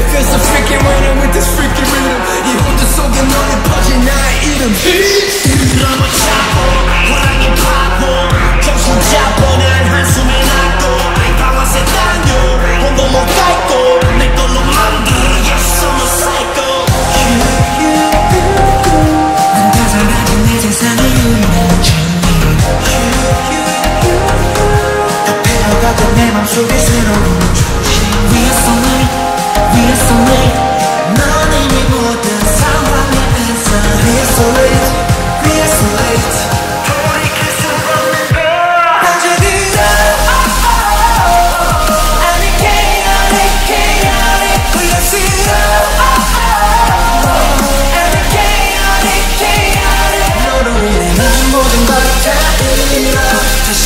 It feels so freaky when I'm with this freaky rhythm. 이 혼자 속에 너의 퍼진 나의 이름. 너무 차고 호랑이 파고 정신 잡고 난 한숨을 낳고 방아쇠 당겨 혼도 못 닦고 내 걸로 I'm a psycho 난 가사라진 내 유일한 진리 다 패러가던 내 맘속에 새로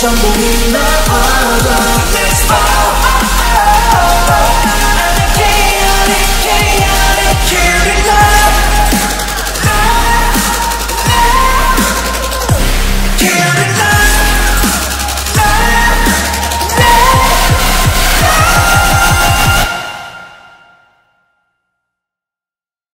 전부를 나 얻어 Let's fall